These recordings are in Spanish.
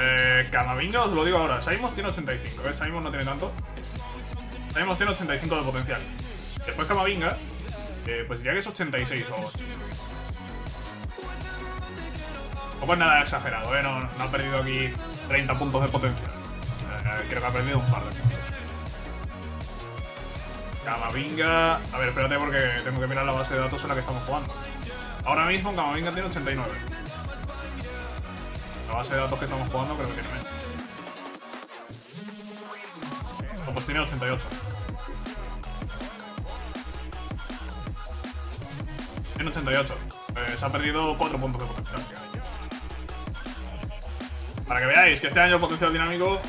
Eh, Camavinga, os lo digo ahora. Saimos tiene 85, ¿eh? Saimos no tiene tanto. Saimos tiene 85 de potencial. Después Camavinga, eh, pues diría que es 86 o. Tampoco es nada exagerado, ¿eh? No, ha perdido aquí 30 puntos de potencial. Eh, creo que ha perdido un par de puntos. Camavinga... A ver, espérate porque tengo que mirar la base de datos en la que estamos jugando. Ahora mismo Camavinga tiene 89. La base de datos que estamos jugando creo que tiene menos. No, pues tiene 88. Tiene 88. Eh, se ha perdido 4 puntos de potencial. Para que veáis que este año potencial dinámico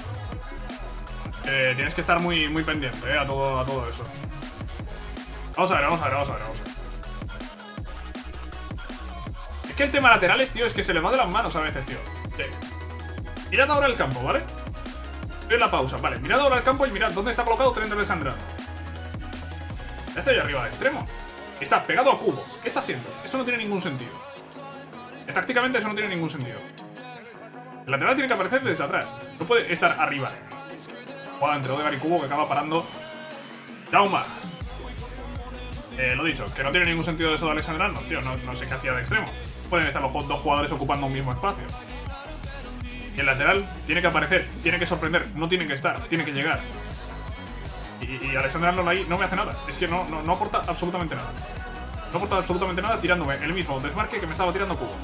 eh, tienes que estar muy, muy pendiente eh, a, todo, a todo eso. Vamos a ver, vamos a ver, vamos a ver, vamos a ver. Que el tema laterales, tío, es que se le va de las manos a veces, tío. Mirad ahora el campo, ¿vale? En la pausa, vale. Mirad ahora el campo y mirad dónde está colocado Trent Alexander. Este ahí arriba, de extremo. Está pegado a cubo. ¿Qué está haciendo? Eso no tiene ningún sentido. Eh, Tácticamente eso no tiene ningún sentido. El lateral tiene que aparecer desde atrás. No puede estar arriba. Jugada entre Odegaard y Cubo que acaba parando. Jauma. Eh, lo dicho, que no tiene ningún sentido eso de Alexander Arnold, tío. No, no sé qué hacía de extremo. Pueden estar los dos jugadores ocupando un mismo espacio. El lateral tiene que aparecer, tiene que sorprender, no tiene que estar, tiene que llegar. Y, y Alexander Arnold ahí no me hace nada. Es que no, no, aporta absolutamente nada. No aporta absolutamente nada tirándome el mismo desmarque que me estaba tirando Cubo.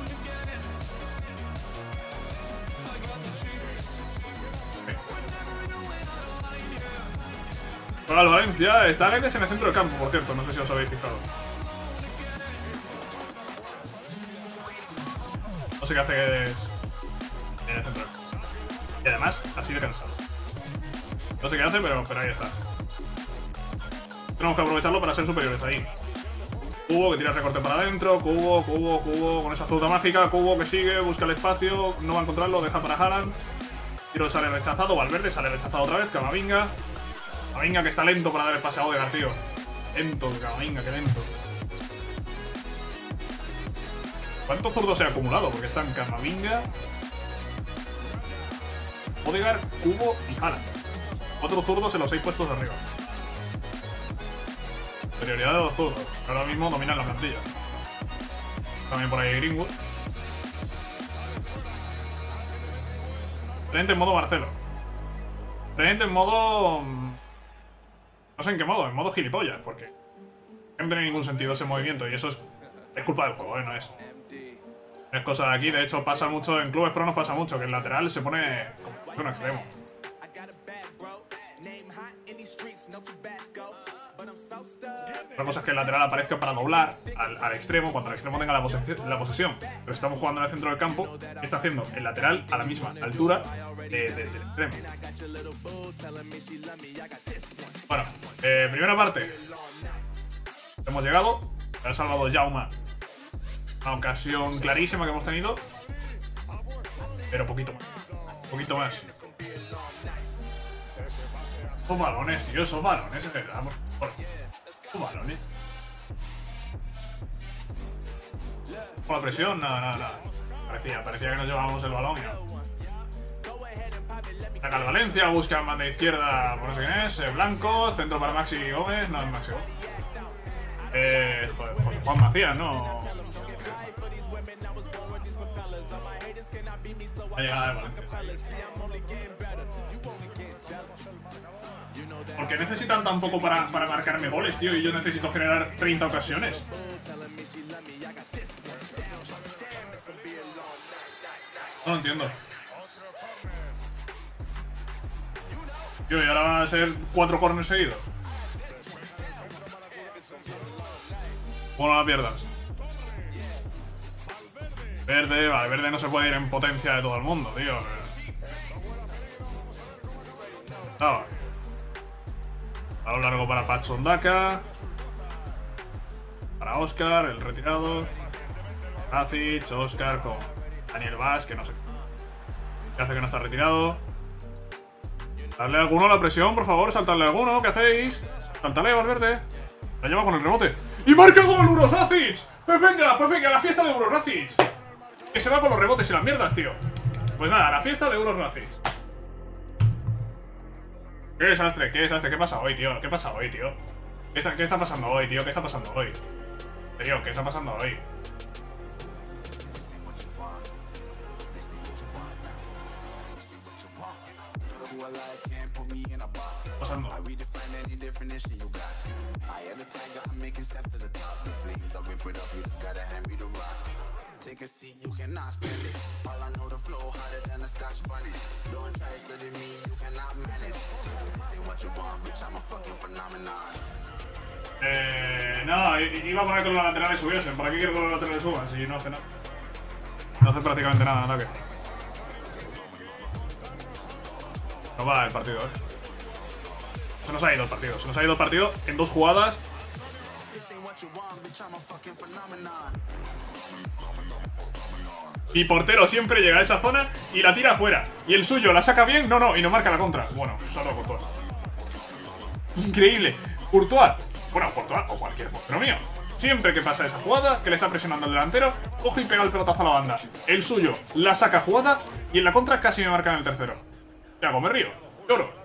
Para Valencia, está Guedes en el centro del campo, por cierto, no sé si os habéis fijado. No sé qué hace Guedes en el campo. Y además, así de cansado. No sé qué hace, pero, pero ahí está. Tenemos que aprovecharlo para ser superiores ahí. Cubo que tira recorte para adentro, Cubo, Cubo, Cubo, con esa fruta mágica, Cubo que sigue, busca el espacio, no va a encontrarlo, deja para Haaland. Tiro sale rechazado, Valverde sale rechazado otra vez, Camavinga. Camavinga que está lento para dar el pase a Odegaard, tío. Lento, Camavinga, que lento. ¿Cuántos zurdos ha acumulado? Porque están Camavinga, Odegaard, Cubo y Haaland. Cuatro zurdos en los seis puestos de arriba. Prioridad de los zurdos. Ahora mismo dominan la plantilla. También por ahí Greenwood. Trent en modo Marcelo. Trent en modo... mm, No sé en qué modo, en modo gilipollas, porque... No tiene ningún sentido ese movimiento y eso es, es culpa del juego, ¿eh? No es... Es cosa de aquí, de hecho pasa mucho, en clubes pro nos pasa mucho, que el lateral se pone un extremo. Otra cosa es que el lateral aparezca para doblar al, al extremo cuando el extremo tenga la, posesión- la posesión. Pero si estamos jugando en el centro del campo, ¿qué está haciendo el lateral a la misma altura de- de- del extremo? Bueno, eh, primera parte. Hemos llegado. Ha salvado Jauma. Una ocasión clarísima que hemos tenido. Pero poquito más. Poquito más. Esos balones, tío, esos balones. Vamos, balones. Con la presión, nada, nada, nada. Parecía, parecía que nos llevábamos el balón y no. Saca el Valencia, busca banda izquierda, por no sé quién es, eh, Blanco, centro para Maxi Gómez, no es Maxi Gómez. Eh, joder, José Juan Macías, ¿no? La llegada de Valencia. ¿Por qué necesitan tan poco para, para marcarme goles, tío? Y yo necesito generar 30 ocasiones. No lo entiendo. Tío, y ahora van a ser cuatro corners seguidos. ¿Cómo no la pierdas? Verde, vale, verde no se puede ir en potencia de todo el mundo, tío. No. A lo largo para Patson Daka. Para Oscar, el retirado. Azic, Oscar con Daniel Vaz, que no sé. ¿Qué hace que no está retirado? Darle alguno la presión, por favor, saltarle alguno, ¿qué hacéis? Saltale, Valverde. La lleva con el rebote. ¡Y marca gol, Uros Azic! Pues venga, pues venga, la fiesta de Uros Azic. Que se va con los rebotes y las mierdas, tío. Pues nada, la fiesta de Euros Racis. Qué desastre, qué desastre. ¿Qué pasa hoy, tío? ¿Qué pasa hoy, tío? ¿Qué está, qué está pasando hoy, tío? ¿Qué está pasando hoy? Tío, ¿qué está pasando hoy? pasando? Take a seat, you cannot stand it. All I know the flow harder than a scotch bunny. Don't try study me, you cannot manage. Say what you want, bitch, I'm a fucking phenomenon. Eh, no, iba a poner que los laterales subiesen. ¿Para qué quiero que los laterales suban? Si no hace nada. No hace prácticamente nada ataque. No va el partido, eh. Se nos ha ido el partido. Se nos ha ido el partido en dos jugadas. Mi portero siempre llega a esa zona y la tira afuera. Y el suyo la saca bien, no, no, y no marca la contra. Bueno, solo Courtois. Increíble. Courtois. Bueno, Courtois o cualquier portero mío. Siempre que pasa esa jugada, que le está presionando el delantero, coge y pega el pelotazo a la banda. El suyo la saca jugada y en la contra casi me marca en el tercero. ¿Qué hago? Me río. Lloro.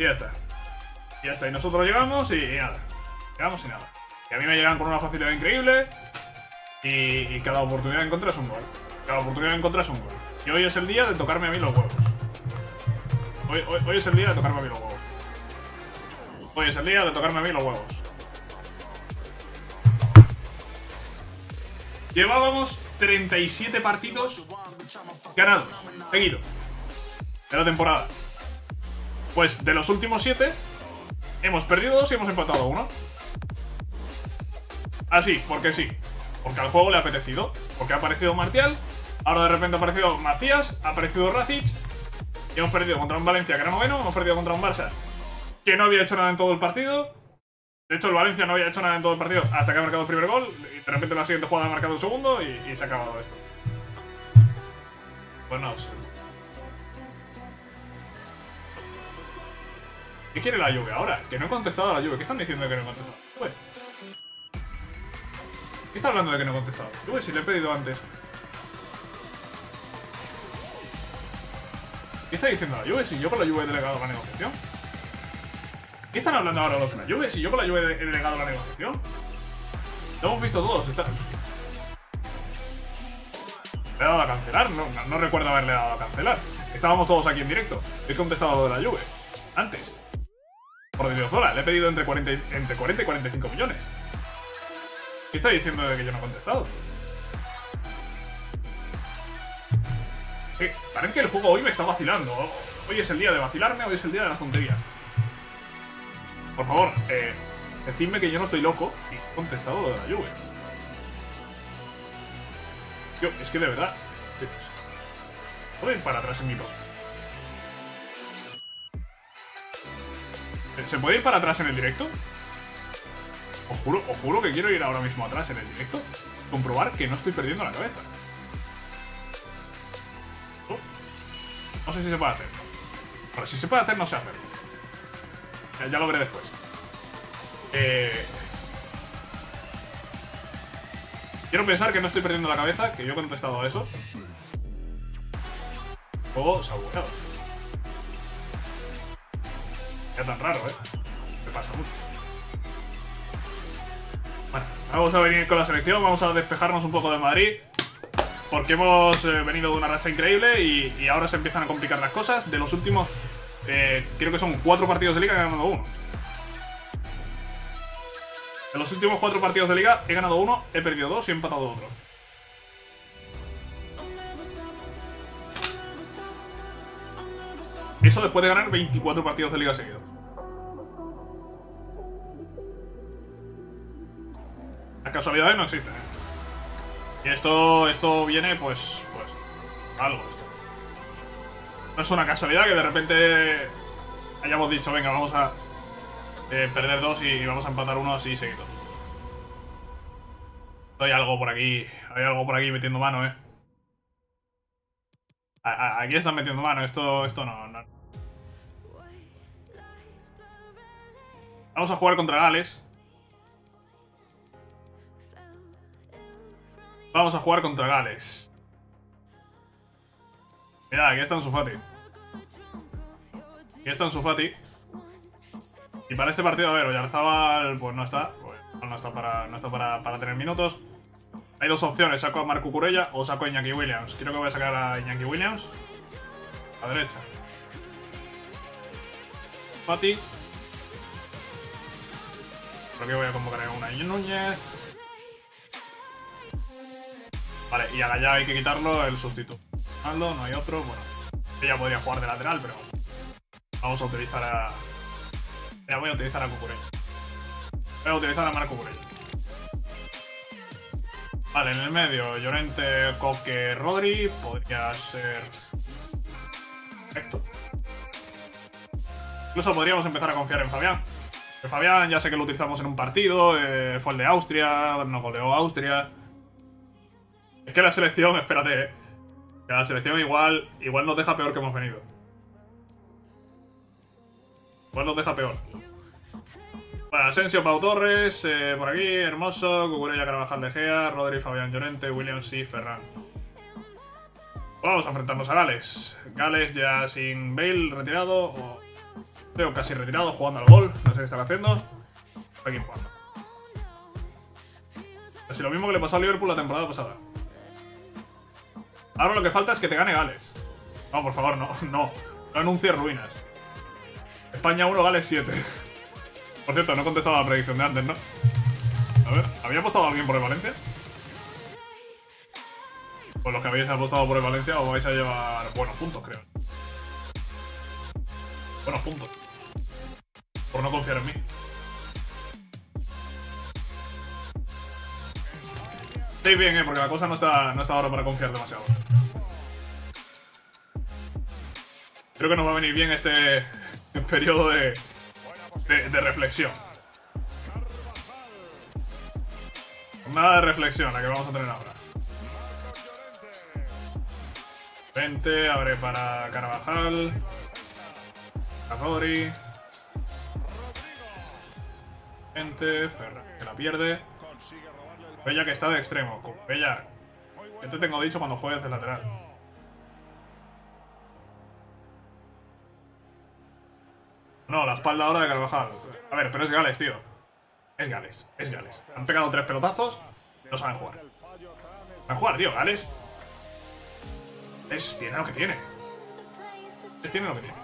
Y ya está. Y ya está. Y. Y nosotros llegamos y, nada. Llegamos y nada. Y a mí me llegan con una facilidad increíble. Y, cada oportunidad en contra es un gol. Cada oportunidad en contra es un gol. Y hoy es el día de tocarme a mí los huevos. Hoy, hoy es el día de tocarme a mí los huevos. Hoy es el día de tocarme a mí los huevos. Llevábamos 37 partidos ganados, seguidos, de la temporada. Pues de los últimos 7, hemos perdido 2 y hemos empatado 1. Así, porque sí. Porque al juego le ha apetecido. Porque ha aparecido Martial, ahora de repente ha aparecido Macías, ha aparecido Racic. Y hemos perdido contra un Valencia que era noveno, hemos perdido contra un Barça que no había hecho nada en todo el partido. De hecho, el Valencia no había hecho nada en todo el partido hasta que ha marcado el primer gol. Y de repente en la siguiente jugada ha marcado el segundo y, se ha acabado esto. Pues ¿Qué quiere la lluvia ahora? Que no he contestado a la lluvia. ¿Qué están diciendo de que no he contestado? ¿Qué está hablando de que no he contestado? Lluvia, si le he pedido antes. ¿Qué está diciendo la lluvia? Si yo con la lluvia he delegado la negociación. ¿Qué están hablando ahora los de la Juve? Si yo con la Juve he delegado la negociación. Lo hemos visto todos. Está... Le he dado a cancelar. No, no, recuerdo haberle dado a cancelar. Estábamos todos aquí en directo. He contestado lo de la Juve. Antes. Por Diozola. Le he pedido entre 40, y, entre 40 y 45 millones. ¿Qué está diciendo de que yo no he contestado? parece que el juego hoy me está vacilando. Hoy es el día de vacilarme, hoy es el día de las tonterías. Por favor, eh, decidme que yo no estoy loco y he contestado de la lluvia. Yo, es que de verdad. ¿Puedo ir para atrás en mi blog? ¿Se puede ir para atrás en el directo? Os juro, que quiero ir ahora mismo atrás en el directo. Comprobar que no estoy perdiendo la cabeza. No sé si se puede hacer. Pero si se puede hacer, no sé hacerlo. Ya, lo veré después. Eh, quiero pensar que no estoy perdiendo la cabeza, que yo he contestado a eso. Juego saboreado tan raro, ¿eh? Me pasa mucho. Bueno, vamos a venir con la selección, vamos a despejarnos un poco de Madrid. Porque hemos eh, venido de una racha increíble y, ahora se empiezan a complicar las cosas. De los últimos, eh, creo que son cuatro partidos de liga, he ganado uno. De los últimos cuatro partidos de liga, he ganado uno, he perdido dos y he empatado otro. Eso después de ganar 24 partidos de liga seguidos. Las casualidades no existen, ¿eh? Y esto, esto viene, pues, pues, algo esto. No es una casualidad que de repente hayamos dicho, venga, vamos a eh, perder dos y vamos a empatar uno así seguido. Hay algo por aquí, hay algo por aquí metiendo mano, eh. aquí están metiendo mano, esto, esto no, no. Vamos a jugar contra Gales. Vamos a jugar contra Gales. Mira, aquí está en Sufati. Aquí está en Sufati. Y para este partido, a ver, Oyarzabal, pues no está. Pues, no está para, no está para, para tener minutos. Hay dos opciones, saco a Marco Curella o saco a Iñaki Williams. Creo que voy a sacar a Iñaki Williams. A derecha. Fati. Creo que voy a convocar a una Núñez. Vale, y a Gallá hay que quitarlo el sustituto. No hay otro. Bueno, ella podría jugar de lateral, pero vamos a utilizar a... Ya voy a utilizar a Cucurella. Voy a utilizar a Marco Cucurella. Vale, en el medio, Llorente, Coque, Rodri. Podría ser... Perfecto. Incluso podríamos empezar a confiar en Fabián. Fabián ya sé que lo utilizamos en un partido, eh, fue el de Austria, nos goleó Austria. Es que la selección, espérate, eh. Que la selección igual, igual nos deja peor que hemos venido. Igual nos deja peor. Bueno, Asensio, Pau Torres, eh, por aquí, Hermoso, Cucurella, Carvajal de Gea, Rodri, Fabián Llorente, Williams y Ferran. Vamos a enfrentarnos a Gales. Gales ya sin Bale retirado, o Veo casi retirado, jugando al gol, no sé qué están haciendo. Aquí jugando. Casi lo mismo que le pasó a Liverpool la temporada pasada. Ahora lo que falta es que te gane Gales. No, por favor, no, no. No ruinas. España 1, Gales 7. Por cierto, no he contestado a la predicción de antes, ¿no? A ver, ¿había apostado alguien por el Valencia? Pues los que habéis apostado por el Valencia os vais a llevar buenos puntos, creo. Buenos puntos. Por no confiar en mí. Estáis bien, eh, porque la cosa no está, no está ahora para confiar demasiado. Creo que nos va a venir bien este periodo de, de, reflexión. Nada de reflexión la que vamos a tener ahora. 20, abre para Carvajal. A Rodri. Gente, Ferrer, que la pierde. Bella que está de extremo. Bella. ¿Qué te tengo dicho cuando juegues de lateral? No, la espalda ahora de Carvajal. A ver, pero es Gales, tío. Es Gales, es Gales. Han pegado tres pelotazos, no saben jugar. Saben jugar, tío, Gales. Es, tiene lo que tiene. Es, tiene lo que tiene.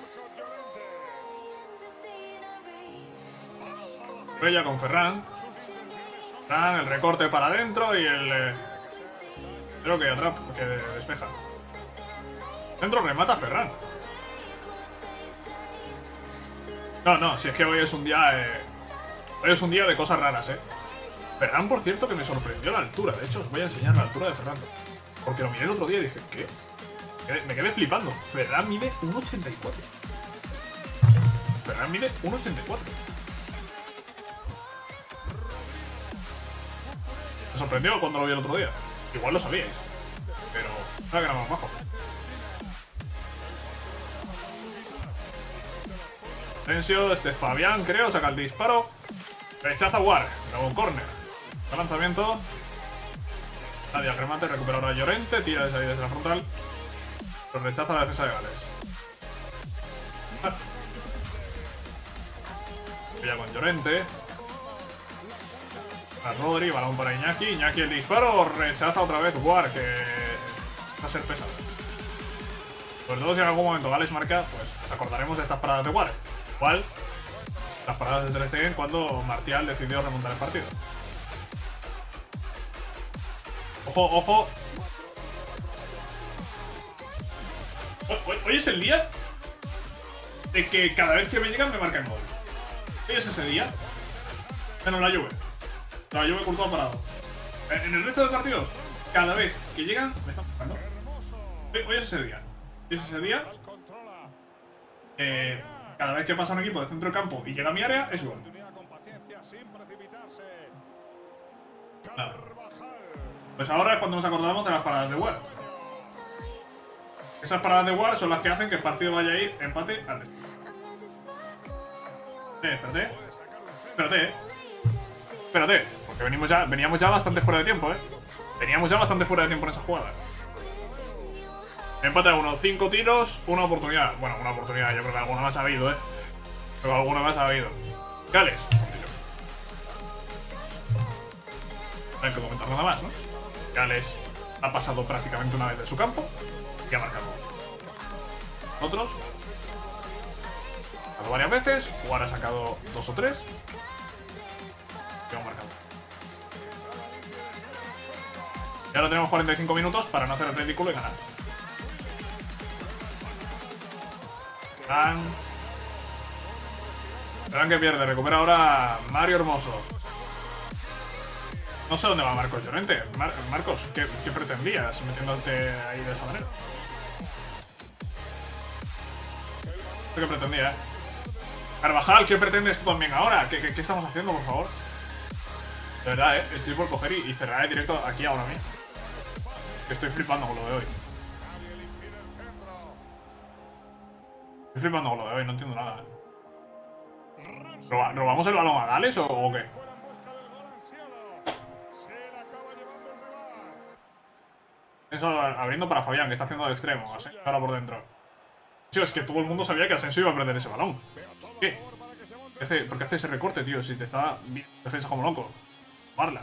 Bella con Ferran. El recorte para adentro y el... Eh, creo que atrás, que despeja. Dentro remata Ferran. No, no, si es que hoy es un día... Eh, hoy es un día de cosas raras, ¿eh? Ferran, por cierto, que me sorprendió la altura. De hecho, os voy a enseñar la altura de Ferran. Porque lo miré el otro día y dije, ¿qué? Me quedé flipando. Ferran mide 1,84. Ferran mide 1,84. Me sorprendió cuando lo vi el otro día. Igual lo sabíais. Pero, estaba que era más bajo. Tensio, este es Fabián, creo, saca el disparo. Rechaza War, luego corner. lanzamiento. Nadie al remate, recupera ahora Llorente, tira desde ahí desde la frontal. Pero rechaza la defensa de Gales. Pilla con Llorente. Rodri, balón para Iñaki. Iñaki el disparo, rechaza otra vez War, que va a ser pesado. Sobre todo si en algún momento Gales marca, pues acordaremos de estas paradas de War. Igual, las paradas de Ter Stegen cuando Martial decidió remontar el partido. Ojo, ojo. Hoy es el día de que cada vez que me llegan me marcan gol. Hoy es ese día. Menos la lluvia. La lluvia cortado parado. En el resto de partidos, cada vez que llegan, me están marcando. Hoy, es ese día. Hoy es ese día. Eh, cada vez que pasa un equipo de centro de campo y llega a mi área, es gol. Pues ahora es cuando nos acordamos de las paradas de War. Esas paradas de War son las que hacen que el partido vaya a ir empate al Eh, espérate. Espérate, eh. Espérate, porque venimos ya, veníamos ya bastante fuera de tiempo, eh. Veníamos ya bastante fuera de tiempo en esa jugada. Empate a uno, cinco tiros, una oportunidad. Bueno, una oportunidad, yo creo que alguna más ha habido, eh. Que alguna más ha habido. Gales, hay que comentar nada más, ¿no? Gales ha pasado prácticamente una vez de su campo y ha marcado. Otros. Varias veces, Jugar ha sacado dos o tres. Y ahora tenemos 45 minutos para no hacer el ridículo y ganar. Verán. Verán que pierde. Recupera ahora Mario Hermoso. No sé dónde va Marcos Llorente. Mar- Marcos, ¿qué, ¿qué pretendías metiéndote ahí de esa manera? Sé qué pretendía, eh. Carvajal, ¿qué pretendes tú también ahora? ¿Qué, estamos haciendo, por favor? De verdad, eh. Estoy por coger y, y cerrar directo aquí ahora mismo. Estoy flipando con lo de hoy. Estoy flipando con lo de hoy, no entiendo nada. eh. ¿Roba- ¿Robamos el balón a Gales o, o qué? Eso abriendo para Fabián, que está haciendo de extremo. Asensio ahora por dentro. Tío, es que todo el mundo sabía que Asensio iba a perder ese balón. ¿Qué? ¿Qué hace- ¿Por qué hace ese recorte, tío? Si te está defensa como loco. Marla.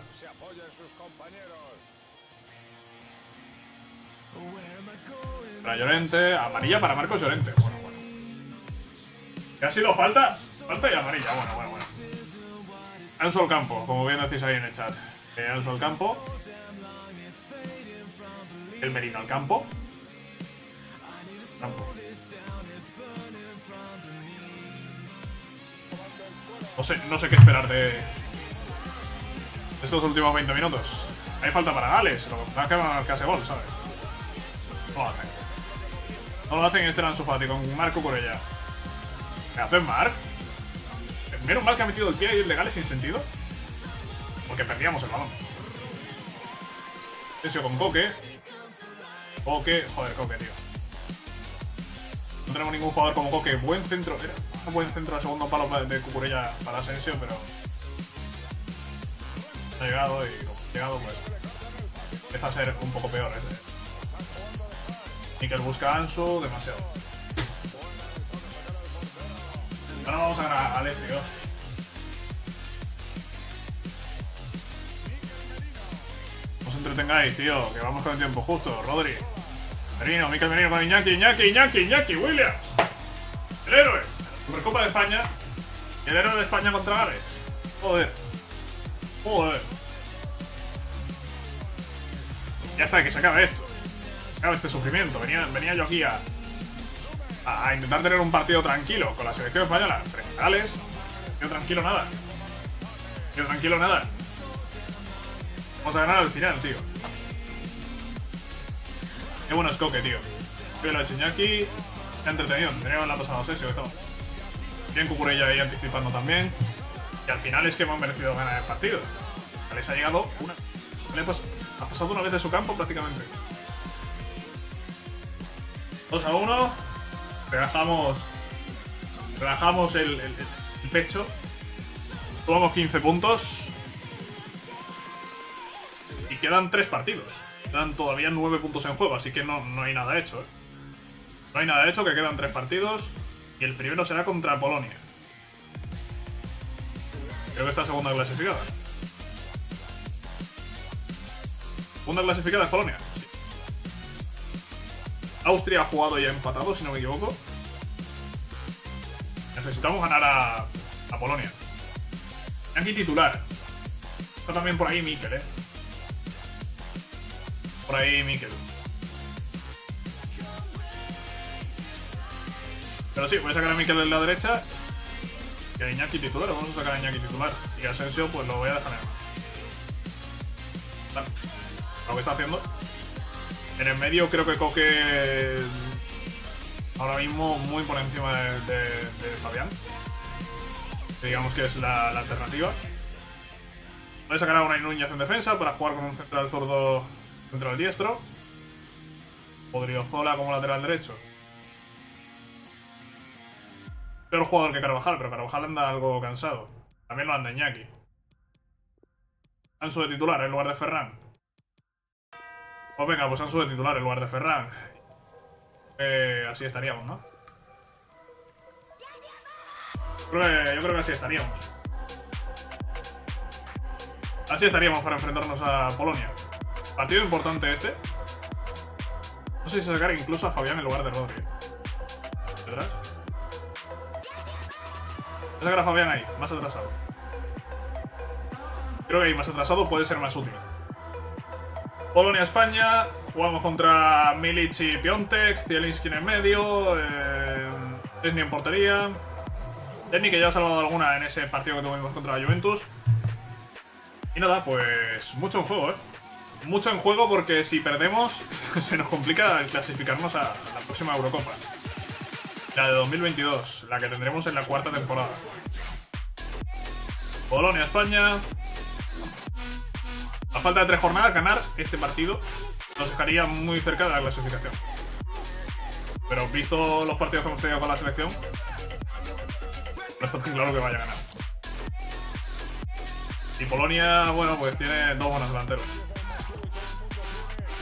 Para Llorente, amarilla para Marcos Llorente. Bueno, bueno. ¿Qué ha sido falta? Falta y amarilla. Bueno, bueno, bueno. Ansu al campo, como bien decís ahí en el chat. Eh, Ansu al campo. El Merino al campo. No sé, no sé qué esperar de estos últimos 20 minutos. Hay falta para Gales, lo que pasa es que van a marcarse gol, ¿sabes? No lo hacen. No lo hacen y este Ansu Fati con Marco Corella. ¿Qué hace Marc? Menos mal que ha metido el pie ahí el de Gales sin sentido. Porque perdíamos el balón. Eso con Coque. Coque, joder, Coque, tío. No tenemos ningún jugador como Coque. Buen centro, era un buen centro al segundo palo de Cucurella para Asensio, pero. Ha llegado y como ha llegado, pues. Empieza a ser un poco peor ese. Mikel busca a Ansu, demasiado. Ahora vamos a ganar a Alex, tío. No os entretengáis, tío, que vamos con el tiempo justo. Rodri. Merino, Mikel Merino con Iñaki, Iñaki, Iñaki, Iñaki, Williams. El héroe. Supercopa de España. El héroe de España contra Gales. Joder. Joder. Ya está, que se acabe esto. Este sufrimiento. Venía, venía yo aquí a, intentar tener un partido tranquilo con la selección española. Frente a Gales. Yo tranquilo nada. Yo tranquilo nada. Vamos a ganar al final, tío. Qué bueno es Coque, tío. Bien lo ha hecho Iñaki. Se ha entretenido. Teníamos la pasada sesión. Estamos bien Cucurella ahí anticipando también. Y al final es que hemos merecido ganar el partido. Les ha llegado una. ha pasado una vez de su campo prácticamente. 2 a 1. Relajamos. Relajamos el, pecho. Tomamos 15 puntos. Y quedan 3 partidos. Quedan todavía 9 puntos en juego, así que no, no hay nada hecho, ¿eh? No hay nada hecho, que quedan 3 partidos. Y el primero será contra Polonia. Creo que está segunda clasificada. Segunda clasificada es Polonia. Austria ha jugado y ha empatado, si no me equivoco. Necesitamos ganar a, Polonia. Aquí titular. Está también por ahí Mikel, eh. Por ahí Mikel. Pero sí, voy a sacar a Mikel en la derecha. Y a Iñaki titular, vamos a sacar a Iñaki titular. Y a Asensio, pues lo voy a dejar en. Lo que está haciendo. En el medio creo que Coque ahora mismo muy por encima de, de, Fabián. digamos que es la, alternativa. Voy a sacar a Unai Núñez en defensa para jugar con un central zurdo central diestro. Zola como lateral derecho. Peor jugador que Carvajal, pero Carvajal anda algo cansado. También lo anda Iñaki. Ansu de titular en lugar de Ferran. Pues venga, pues Ansu de titular en lugar de Ferran. Eh, así estaríamos, ¿no? yo creo que así estaríamos. Así estaríamos para enfrentarnos a Polonia. Partido importante este. No sé si sacar incluso a Fabián en lugar de Rodri. ¿Detrás? Voy a sacar a Fabián ahí, más atrasado. Creo que ahí más atrasado puede ser más útil. Polonia-España. Jugamos contra Milic y Piontek. Zielinski en el medio. Eh, en portería. Tenny que ya ha salvado alguna en ese partido que tuvimos contra la Juventus. Y nada, pues mucho en juego, ¿eh? Mucho en juego porque si perdemos se nos complica clasificarnos a la próxima Eurocopa. La de 2022, la que tendremos en la cuarta temporada. Polonia-España. Falta de tres jornadas, ganar este partido nos dejaría muy cerca de la clasificación. Pero visto los partidos que hemos tenido con la selección, no está tan claro que vaya a ganar. Y Polonia, bueno, pues tiene dos buenos delanteros.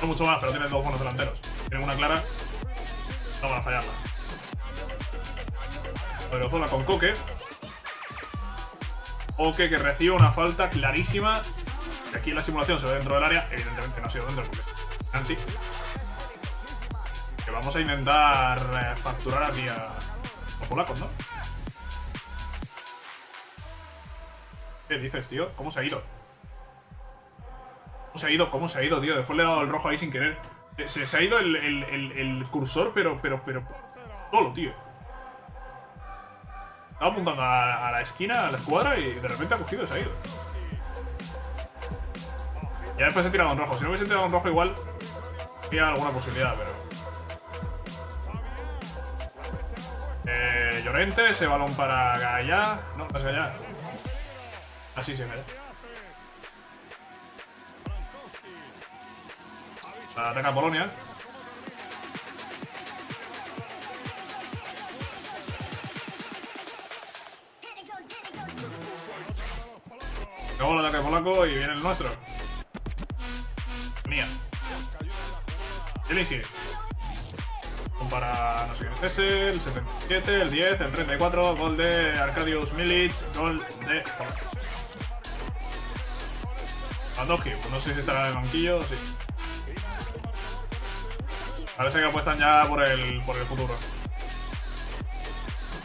No mucho más, pero tiene dos buenos delanteros. Tienen una clara, no van a fallarla. Zola con Coque. Coque que recibe una falta clarísima aquí en la simulación se ve dentro del área, evidentemente no ha sido dentro porque es anti. Que vamos a intentar eh, facturar aquí a los polacos, ¿no? ¿Qué dices, tío? ¿Cómo se ha ido? ¿Cómo se ha ido? ¿Cómo se ha ido, tío? Después le he dado el rojo ahí sin querer. Se, ha ido el, cursor, pero, pero, pero... Solo, tío. Estaba apuntando a, a, la esquina, a la escuadra, y de repente ha cogido y se ha ido. Ya después he tirado un rojo. Si no hubiese tirado un rojo igual había alguna posibilidad, pero... Eh, Llorente, ese balón para Gaya. No, no es Gaya. Así sí, Gaya. Ataca Polonia. Luego el ataque polaco y viene el nuestro. Mía. Zielinski. Para no sé quién es ese, el 77, el 10, el 34, gol de Arkadiusz Milic, gol de... Lewandowski, pues no sé si estará en el banquillo o sí. Parece que apuestan ya por el, por el futuro.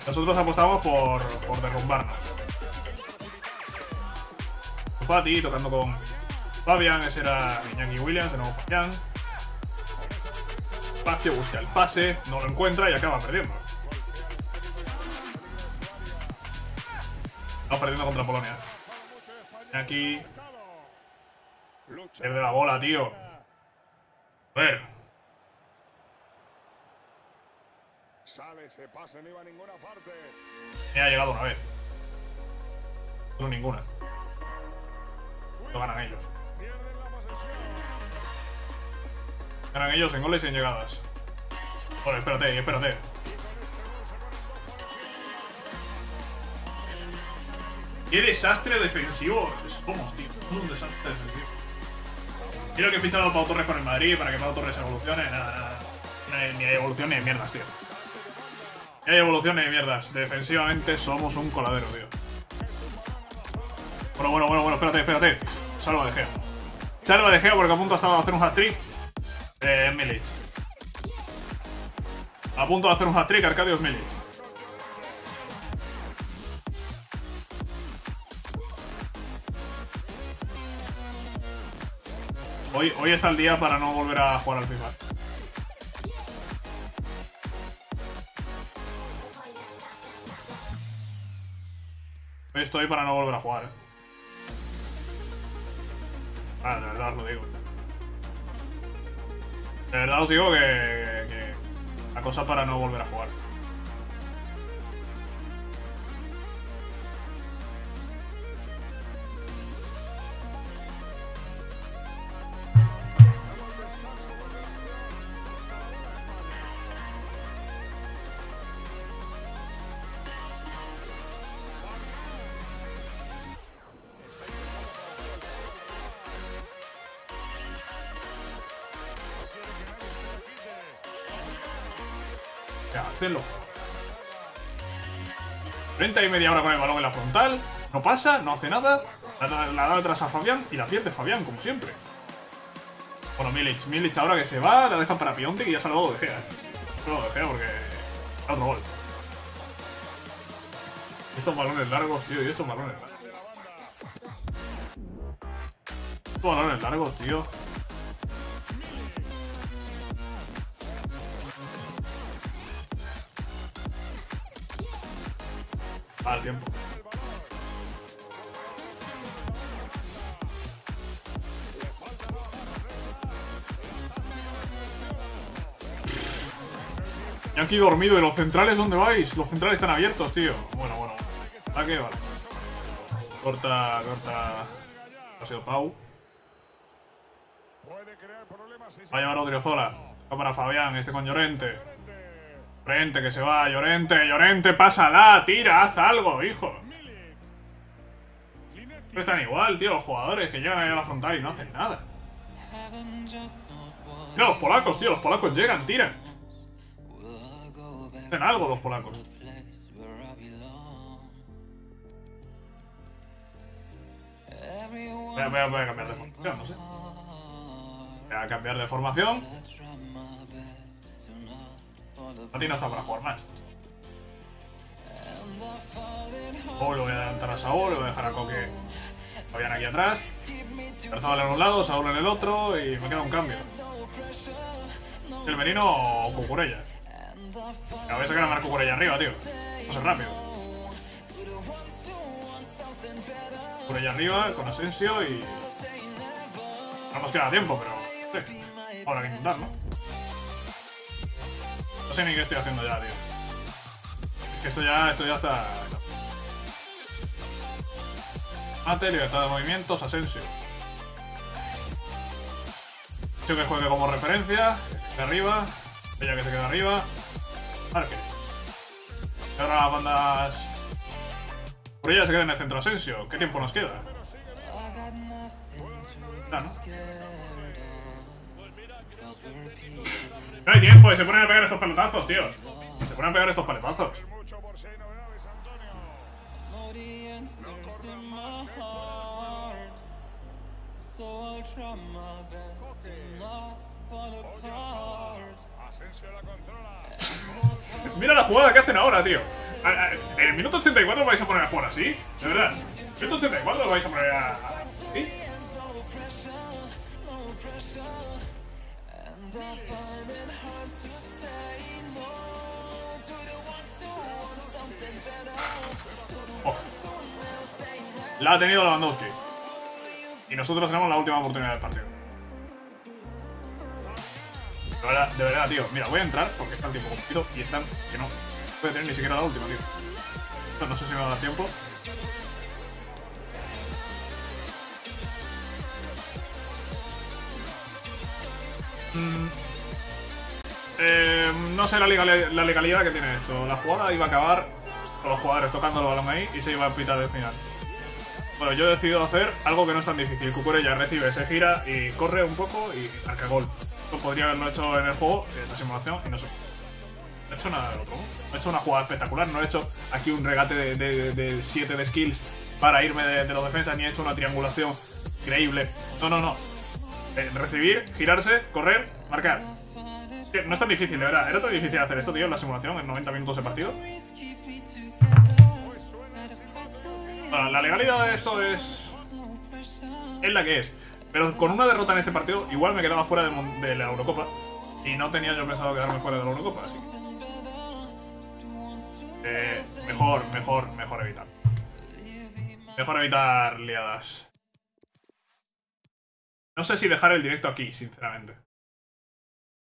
Nosotros apostamos por, por derrumbarnos. Fati tocando con Fabian, ese era Iñaki Williams, de nuevo Fabian. Espacio, busca el pase, no lo encuentra y acaba perdiendo. Estamos perdiendo contra Polonia. Aquí. Pierde la bola, tío. A ver. Me ha llegado una vez. No ninguna. Lo ganan ellos. Ganan ellos en goles y en llegadas. Vale, espérate, espérate. ¡Qué desastre defensivo! Somos, tío. Un desastre defensivo. Quiero que he fichado a Pau Torres con el Madrid para que Pau Torres evolucione. Nada, nada. Ni hay evolución ni hay mierdas, tío. Ni hay evolución ni hay mierdas. Defensivamente somos un coladero, tío. Bueno, bueno, bueno, bueno, espérate, espérate. Salva de Gea. Se lo dejeo porque a punto ha estado de hacer un hat-trick. Eh, Milic. A punto de hacer un hat-trick, Arcadios Milic. Hoy, hoy está el día para no volver a jugar al FIFA. Hoy estoy para no volver a jugar, eh. Ah, de verdad os lo digo. De verdad os digo que, que la cosa para no volver a jugar. Hacerlo. 30 y media hora con el balón en la frontal. No pasa, no hace nada. La, da detrás a Fabián y la pierde Fabián, como siempre. Bueno, Milic. Milic ahora que se va, la deja para Piontek y ya lo de Gea. Solo de Gea porque... otro gol. Estos balones largos, tío, y estos balones largos. Estos balones largos, tío. Y aquí dormido. ¿Y los centrales dónde vais? Los centrales están abiertos, tío. Bueno, bueno. Ataque, vale. Corta, corta. Ha sido Pau. Va a llevar Odriozola. Va para Fabián, este con Llorente. Llorente, que se va. Llorente, Llorente, pásala. Tira, haz algo, hijo. No están igual, tío, los jugadores que llegan ahí a la frontal y no hacen nada. Mira, los polacos, tío, los polacos llegan, tiran. Hacen algo los polacos. Voy a, voy a- voy a cambiar de formación, no a de formación. Mati no está para jugar más. Hoy lo voy a adelantar a Saúl, le voy a dejar a Coque Fabián aquí atrás. Garzabal en un lado, Saúl en el otro y me queda un cambio. El menino o Cucurella. Me voy a sacar a Marco Cucurella arriba, tío. Sé rápido. Cucurella arriba con Asensio y. No nos queda tiempo, pero. Sí. Habrá que intentarlo. No sé ni qué estoy haciendo ya, tío. Es que esto ya, esto ya está. Mate, libertad de movimientos, Asensio. Hecho que juegue como referencia. De arriba. Ella que se queda arriba. Arque. Ahora las bandas. Por ella se queda en el centro Asensio. ¿Qué tiempo nos queda? ¿no? No hay tiempo, y se ponen a pegar estos pelotazos, tío. Se ponen a pegar estos pelotazos. Asensio la controla. Mira la jugada que hacen ahora, tío. En el minuto 84 vais a poner a jugar así, de verdad. El minuto 84 lo vais a poner a- ¿Sí? Oh. La ha tenido Lewandowski. Y nosotros tenemos la última oportunidad del partido. De verdad, tío. Mira, voy a entrar porque está el tiempo competido y están que no puede tener ni siquiera la última, tío. No sé si me va a dar tiempo. Mm. Eh, no sé la, legal- la legalidad que tiene esto. La jugada iba a acabar con los jugadores tocando el balón ahí y se iba a pitar de final. Bueno, yo he decidido hacer algo que no es tan difícil. Cucurella recibe, se gira y corre un poco y marca gol. Podría haberlo hecho en el juego, en la simulación, y no No he hecho nada de loco. No he hecho una jugada espectacular, no he hecho aquí un regate de 7 de, skills para irme de, de los defensas, ni he hecho una triangulación increíble. No, no, no. Eh, recibir, girarse, correr, marcar. No es tan difícil, de verdad. Era tan difícil hacer esto, tío, en la simulación, en 90 minutos de partido. La legalidad de esto es. Es la que es. Pero con una derrota en este partido, igual me quedaba fuera de, la Eurocopa. Y no tenía yo pensado quedarme fuera de la Eurocopa, así que. Eh, mejor, mejor, mejor evitar. Mejor evitar liadas. No sé si dejar el directo aquí, sinceramente.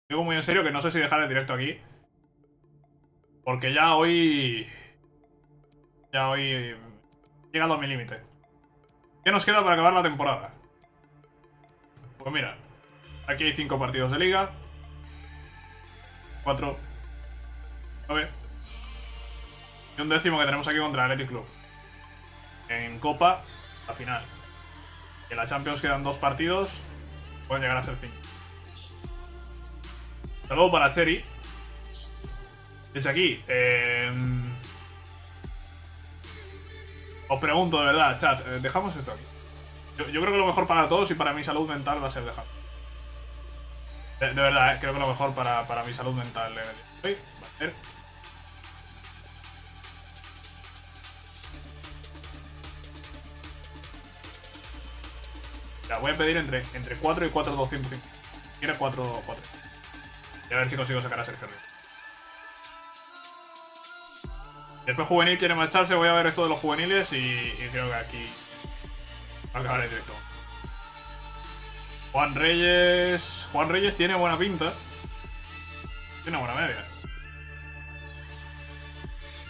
Digo muy en serio que no sé si dejar el directo aquí. Porque ya hoy... Ya hoy... He llegado a mi límite. ¿Qué nos queda para acabar la temporada? Pues mira, aquí hay cinco partidos de liga. Cuatro. Nueve. Y un décimo que tenemos aquí contra el Athletic Club. En Copa, la final. En la Champions quedan dos partidos. Pueden llegar a ser cinco. Saludos para Cherry. Desde aquí. eh, os pregunto de verdad, chat. eh, dejamos esto aquí. Yo, creo que lo mejor para todos y para mi salud mental va a ser dejar. De, verdad, eh, creo que lo mejor para, para mi salud mental Ya, voy a pedir entre, entre 4 y 4, 205. Quiero 4, 4. Y a ver si consigo sacar a Sergio Ríos. Después juvenil quiere marcharse, voy a ver esto de los juveniles y, creo que aquí acabar directo. Juan Reyes. Juan Reyes tiene buena pinta. Tiene buena media.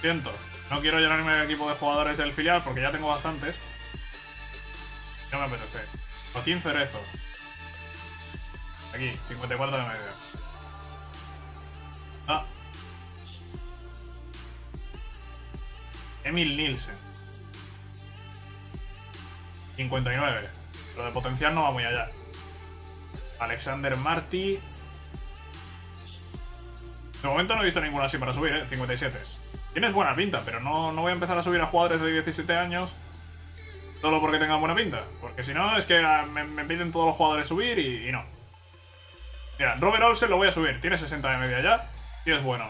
Siento. No quiero llenarme el equipo de jugadores del filial porque ya tengo bastantes. No me apetece. Joaquín Cerezo. Aquí, 54 de media. Ah. Emil Nielsen. 59. Lo de potencial no va muy allá. Alexander Marty. De momento no he visto ninguno así para subir, ¿eh? 57. Tienes buena pinta, pero no, no voy a empezar a subir a jugadores de 17 años solo porque tengan buena pinta. Porque si no, es que ah, me, piden todos los jugadores subir y, y no. Mira, Robert Olsen lo voy a subir. Tiene 60 de media ya. Y es bueno.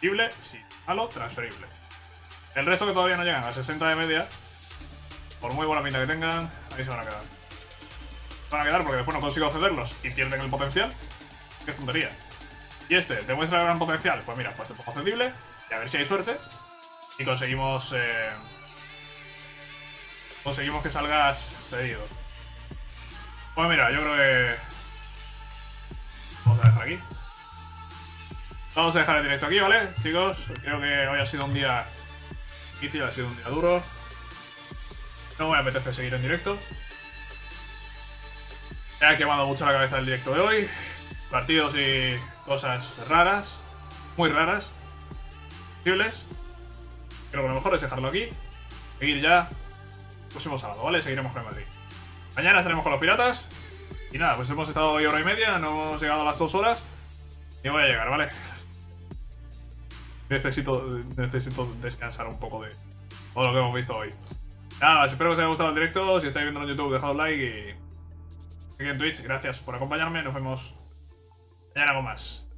Transferible, sí. Malo, transferible. El resto que todavía no llegan a 60 de media, por muy buena pinta que tengan, ahí se van a quedar. Se van a quedar porque después no consigo accederlos y pierden el potencial. Qué tontería. Y este, ¿demuestra gran potencial? Pues mira, pues te pongo accedible y a ver si hay suerte. Y conseguimos... Eh, conseguimos que salgas cedido. Pues mira, yo creo que... Vamos a dejar aquí. Vamos a dejar el directo aquí, ¿vale? Chicos, creo que hoy ha sido un día difícil, ha sido un día duro. No me apetece seguir en directo. Me ha quemado mucho la cabeza el directo de hoy. Partidos y cosas raras. Muy raras. Posibles. Creo lo mejor es dejarlo aquí. Seguir ya. Próximo sábado, ¿vale? Seguiremos con el Madrid. Mañana estaremos con los piratas. Y nada, pues hemos estado hoy hora y media. No hemos llegado a las dos horas. Y voy a llegar, ¿vale? Necesito, necesito descansar un poco de todo lo que hemos visto hoy. Nada, espero que os haya gustado el directo. Si estáis viendo en YouTube, dejad un like y. Aquí en Twitch, gracias por acompañarme. Nos vemos mañana con más.